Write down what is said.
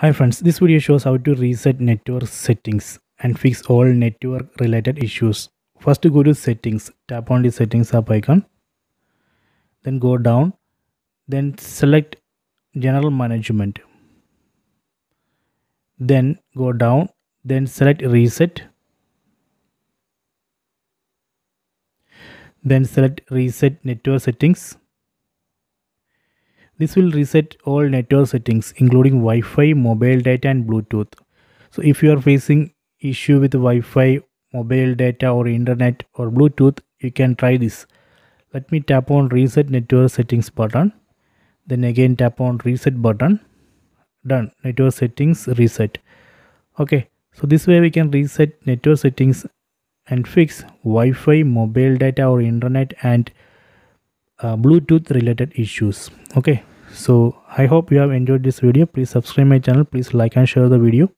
Hi friends, this video shows how to reset network settings and fix all network related issues. First go to settings, tap on the settings app icon, then go down, then select general management. Then go down, then select reset. Then select reset network settings this will reset all network settings including Wi-Fi, mobile data and Bluetooth. So if you are facing issue with Wi-Fi, mobile data or internet or Bluetooth, you can try this. Let me tap on reset network settings button. Then again tap on reset button. Done. Network settings reset. Okay. So this way we can reset network settings and fix Wi-Fi, mobile data or internet and uh, Bluetooth related issues. Okay so i hope you have enjoyed this video. Please subscribe my channel. Please like and share the video